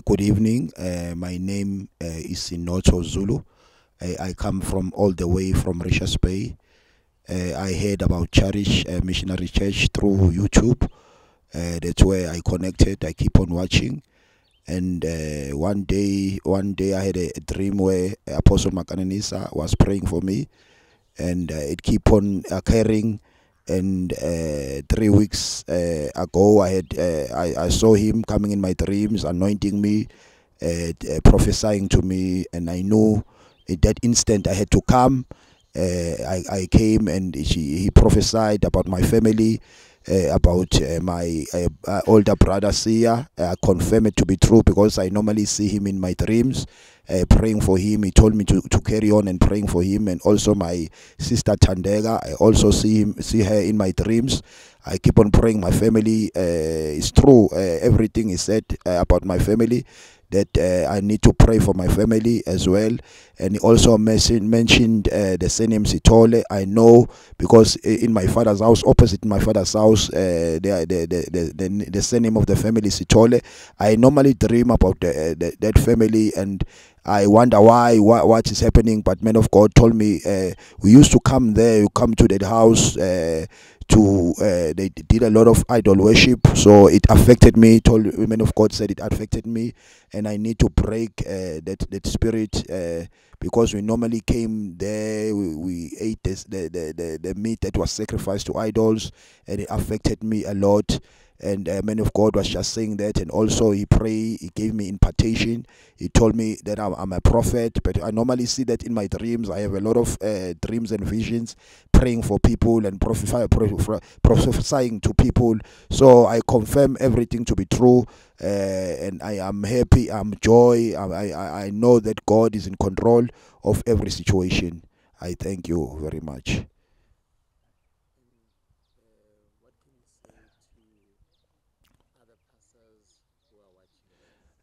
Uh, good evening. Uh, my name uh, is Sinoto Zulu. I, come from all the way from Richards Bay. Uh, I heard about Charis uh, Missionary Church through YouTube. That's where I connected. I keep on watching. And one day, one day I had a, a dream where Apostle Makananisa was praying for me, and it keep on occurring. And uh, three weeks uh, ago, I had uh, I, I saw him coming in my dreams, anointing me, uh, prophesying to me, and I knew at that instant I had to come. Uh, I, I came and he, he prophesied about my family, uh, about my older brother Sia. I confirmed it to be true because I normally see him in my dreams, uh, praying for him. He told me to, to carry on and praying for him, and also my sister Thandeka. I also see him, see her in my dreams. I keep on praying. My family uh, true. Uh, everything is said uh, about my family that uh, I need to pray for my family as well. And he also mention, mentioned uh, the surname Sithole. I know because in my father's house, opposite my father's house, uh, the, the, the, the, the surname of the family Sithole. I normally dream about the, the, that family and I wonder why, what, what is happening. But man of God told me uh, we used to come there, you come to that house uh, to uh, they did a lot of idol worship so it affected me told women of god said it affected me and i need to break uh, that that spirit uh, because we normally came there we, we ate this, the, the, the the meat that was sacrificed to idols and it affected me a lot and uh, man of God was just saying that, and also he prayed, he gave me impartation. He told me that I'm, I'm, a prophet, but I normally see that in my dreams. I have a lot of uh, dreams and visions, praying for people and prophesy, prophesying to people. So I confirm everything to be true, uh, and I am happy. I'm joy. I, I I know that God is in control of every situation. I thank you very much.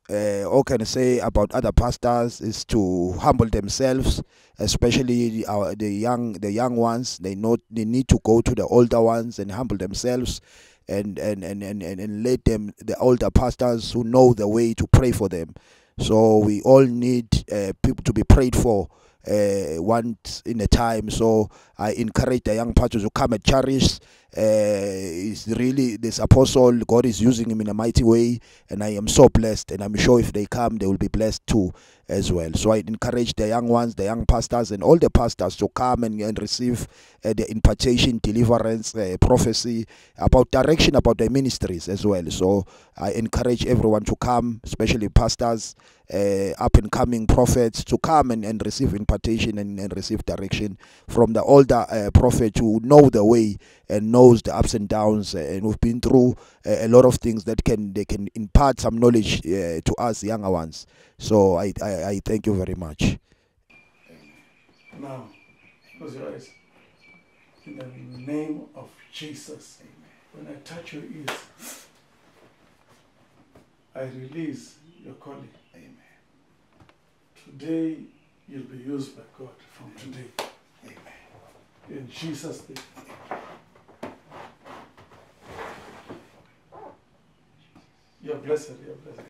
Uh, all can say about other pastors is to humble themselves, especially our, the young the young ones. They know they need to go to the older ones and humble themselves, and and and and, and, and let them the older pastors who know the way to pray for them. So we all need uh, people to be prayed for uh, once in a time. So I encourage the young pastors to come and Charis. Uh, is really this apostle. God is using him in a mighty way, and I am so blessed. And I'm sure if they come, they will be blessed too as well. So I encourage the young ones, the young pastors, and all the pastors to come and, and receive uh, the impartation, deliverance, uh, prophecy about direction about their ministries as well. So I encourage everyone to come, especially pastors, uh, up and coming prophets, to come and, and receive impartation and, and receive direction from the older uh, prophet who know the way and knows the ups and downs uh, and we've been through uh, a lot of things that can they can impart some knowledge uh, to us younger ones. So I, I i thank you very much. Now close your eyes. In the name of jesus Amen. when i touch your ears i release your calling. Amen. Today you'll be used by god from today amen in jesus name You're blessed. You're blessed.